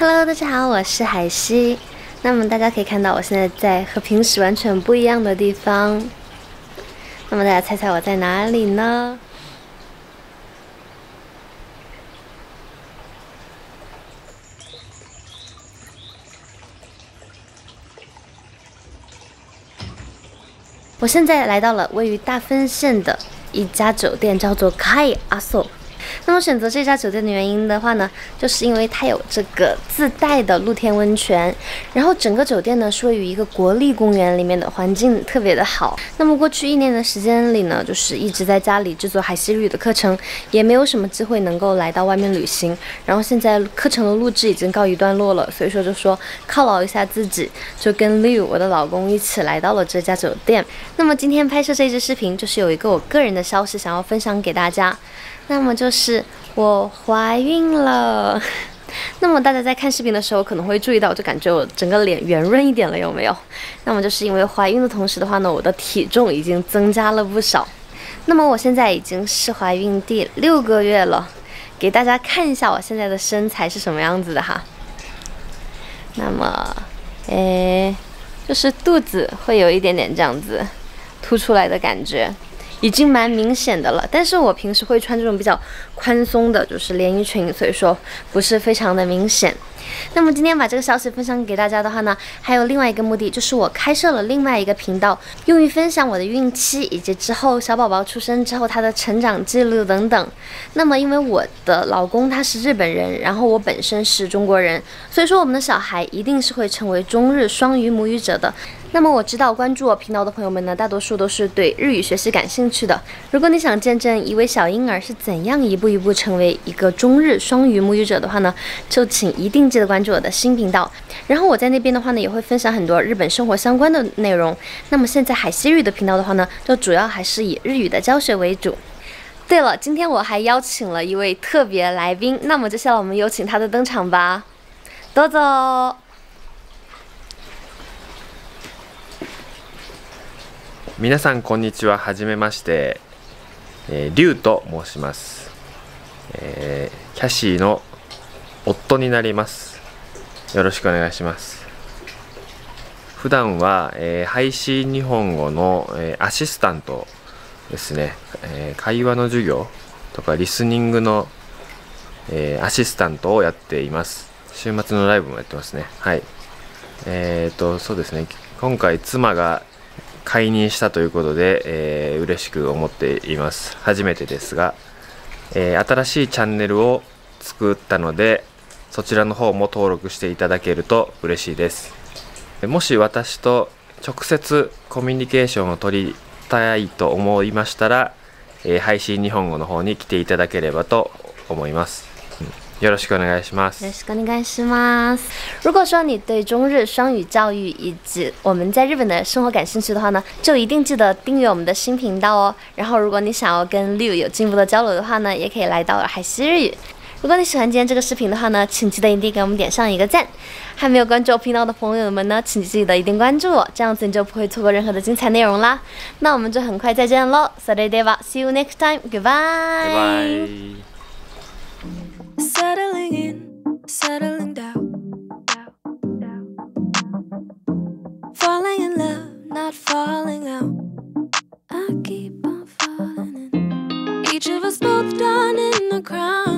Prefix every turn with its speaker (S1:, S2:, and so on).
S1: Hello，大家好，我是海西。那么大家可以看到，我现在在和平时完全不一样的地方。那么大家猜猜我在哪里呢？我现在来到了位于大分县的一家酒店，叫做 Kai Aso。那么选择这家酒店的原因的话呢，就是因为它有这个自带的露天温泉，然后整个酒店呢是位于一个国立公园里面的，环境特别的好。那么过去一年的时间里呢，就是一直在家里制作海西日语的课程，也没有什么机会能够来到外面旅行。然后现在课程的录制已经告一段落了，所以说就说犒劳一下自己，就跟 Liu 我的老公一起来到了这家酒店。那么今天拍摄这支视频，就是有一个我个人的消息想要分享给大家。那么就是是我怀孕了。那么大家在看视频的时候可能会注意到，就感觉我整个脸圆润一点了，有没有？那么就是因为怀孕的同时的话呢，我的体重已经增加了不少。那么我现在已经是怀孕第六个月了，给大家看一下我现在的身材是什么样子的哈。那么，诶，就是肚子会有一点点这样子凸出来的感觉。已经蛮明显的了，但是我平时会穿这种比较宽松的，就是连衣裙，所以说不是非常的明显。那么今天把这个消息分享给大家的话呢，还有另外一个目的，就是我开设了另外一个频道，用于分享我的孕期以及之后小宝宝出生之后他的成长记录等等。那么因为我的老公他是日本人，然后我本身是中国人，所以说我们的小孩一定是会成为中日双语母语者的。那么我知道关注我频道的朋友们呢，大多数都是对日语学习感兴趣的。如果你想见证一位小婴儿是怎样一步一步成为一个中日双语母语者的话呢，就请一定记得关注我的新频道。然后我在那边的话呢，也会分享很多日本生活相关的内容。那么现在海西日语的频道的话呢，就主要还是以日语的教学为主。对了，今天我还邀请了一位特别来宾，那么接下来我们有请他的登场吧，多走。
S2: 皆さんこんにちは。はじめまして、えー、リュウと申します、えー、キャシーの夫になります。よろしくお願いします。普段は、えー、配信日本語の、えー、アシスタントですね、えー、会話の授業とかリスニングの、えー、アシスタントをやっています。週末のライブもやってますね。はい。えっ、とそうですね。今回妻が解任したということで、えー、嬉しく思っています。初めてですが、えー、新しいチャンネルを作ったのでそちらの方も登録していただけると嬉しいです。もし私と直接コミュニケーションを取りたいと思いましたら、えー、配信日本語の方に来ていただければと思います。よろしくお願いします。
S1: よろしくお願いします。如果说你对中日双语教育以及我们在日本的生活感兴趣的话呢，就一定记得订阅我们的新频道哦。然后，如果你想要跟 Liu 有进一步的交流的话呢，也可以来到海西日语。如果你喜欢今天这个视频的话呢，请记得一定给我们点上一个赞。还没有关注我频道的朋友们呢，请记得一定关注我，这样子你就不会错过任何的精彩内容啦。那我们就很快再见喽。So t e va, see you next time.
S3: Settling in, settling down. Falling in love, not falling out. I keep on falling in. Each of us both done in the ground.